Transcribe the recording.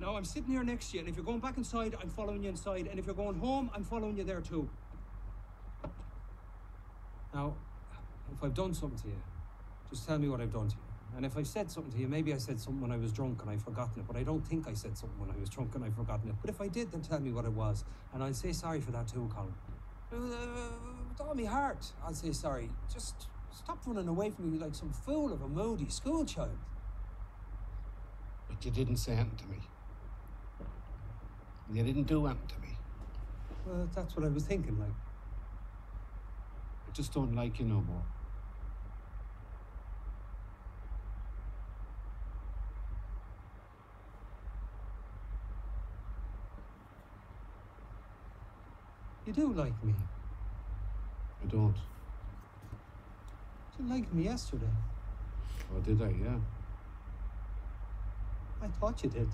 Now I'm sitting here next to you, and if you're going back inside, I'm following you inside, and if you're going home, I'm following you there too. Now, if I've done something to you, just tell me what I've done to you. And if I said something to you, maybe I said something when I was drunk and I've forgotten it, but I don't think I said something when I was drunk and I've forgotten it. But if I did, then tell me what it was, and I'll say sorry for that too, Colm. Uh, with all my heart, I'll say sorry. Just stop running away from me like some fool of a moody schoolchild. But you didn't say anything to me. You didn't do anything to me. Well, that's what I was thinking, like. I just don't like you no more. You do like me. I don't. You liked me yesterday. Oh, did I? Yeah. I thought you did.